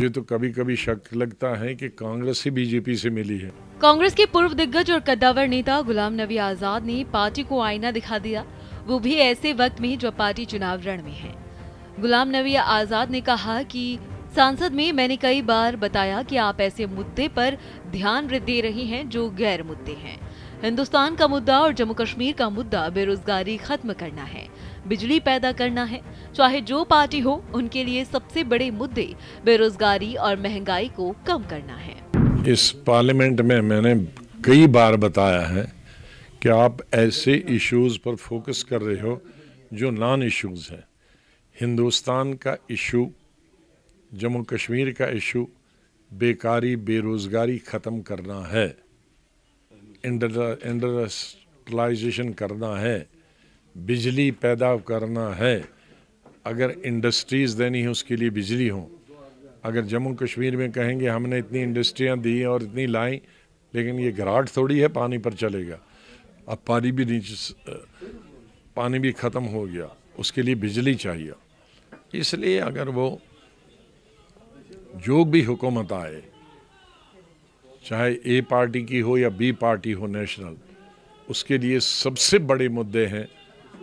मुझे तो कभी कभी शक लगता है कि कांग्रेस ही बीजेपी से मिली है। कांग्रेस के पूर्व दिग्गज और कद्दावर नेता गुलाम नबी आज़ाद ने पार्टी को आईना दिखा दिया। वो भी ऐसे वक्त में जब पार्टी चुनाव रण में है। गुलाम नबी आज़ाद ने कहा कि, सांसद में मैंने कई बार बताया कि आप ऐसे मुद्दे पर ध्यान दे रही हैं जो गैर मुद्दे हैं। हिंदुस्तान का मुद्दा और जम्मू कश्मीर का मुद्दा बेरोजगारी खत्म करना है। बिजली पैदा करना है। चाहे जो पार्टी हो, उनके लिए सबसे बड़े मुद्दे बेरोजगारी और महँगाई को कम करना है। इस पार्लियामेंट में मैंने कई बार बताया है कि आप ऐसे इश्यूज़ पर फोकस कर रहे हो जो नॉन इश्यूज़ हैं। हिंदुस्तान का इशू जम्मू कश्मीर का इशू बेकारी बेरोज़गारी ख़त्म करना है। इंडस्ट्रलाइजेशन करना है। बिजली पैदा करना है। अगर इंडस्ट्रीज़ देनी है, उसके लिए बिजली हो। अगर जम्मू कश्मीर में कहेंगे, हमने इतनी इंडस्ट्रियाँ दी और इतनी लाई, लेकिन ये घराट थोड़ी है, पानी पर चलेगा। अब पानी भी नीचे पानी भी ख़त्म हो गया। उसके लिए बिजली चाहिए। इसलिए अगर वो, जो भी हुकूमत आए, चाहे ए पार्टी की हो या बी पार्टी हो, नेशनल, उसके लिए सबसे बड़े मुद्दे हैं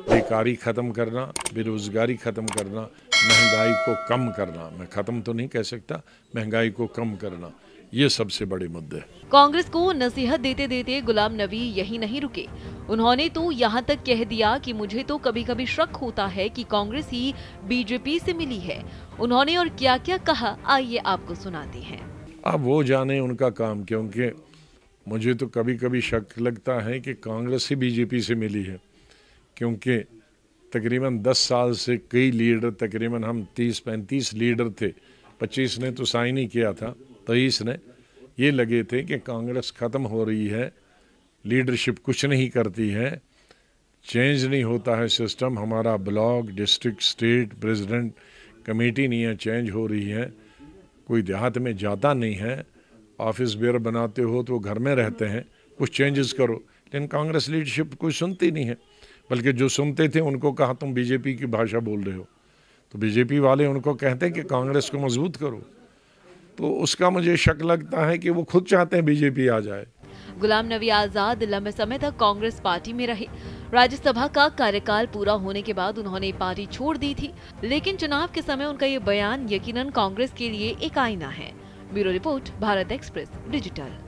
बेकारी ख़त्म करना बेरोज़गारी ख़त्म करना महँगाई को कम करना। मैं ख़त्म तो नहीं कह सकता महँगाई को कम करना। ये सबसे बड़े मुद्दे कांग्रेस को नसीहत देते देते गुलाम नबी यही नहीं रुके। उन्होंने तो यहाँ तक कह दिया कि मुझे तो कभी कभी शक होता है कि कांग्रेस ही बीजेपी से मिली है। उन्होंने और क्या क्या कहा आइए आपको सुनाते हैं। अब वो जाने उनका काम क्योंकि मुझे तो कभी कभी शक लगता है कि कांग्रेस ही बीजेपी से मिली है। क्योंकि तकरीबन दस साल से कई लीडर, तकरीबन हम तीस पैंतीस लीडर थे। पच्चीस ने तो साइन ही किया था, तेईस ने। ये लगे थे कि कांग्रेस ख़त्म हो रही है, लीडरशिप कुछ नहीं करती है, चेंज नहीं होता है सिस्टम, हमारा block, district, state, president, committee नहीं है, चेंज हो रही है। कोई देहात में जाता नहीं है, ऑफ़िस बेयर बनाते हो तो घर में रहते हैं, कुछ चेंजेस करो, लेकिन कांग्रेस लीडरशिप कोई सुनती नहीं है। बल्कि जो सुनते थे, उनको कहा, तुम बीजेपी की भाषा बोल रहे हो। तो बीजेपी वाले उनको कहते हैं कि, कांग्रेस को मज़बूत करो। तो उसका मुझे शक लगता है कि वो खुद चाहते हैं बीजेपी आ जाए। गुलाम नबी आज़ाद लंबे समय तक कांग्रेस पार्टी में रहे। राज्यसभा का कार्यकाल पूरा होने के बाद उन्होंने पार्टी छोड़ दी थी। लेकिन चुनाव के समय उनका ये बयान यकीनन कांग्रेस के लिए एक आईना है। Bureau report, Bharat Express, digital.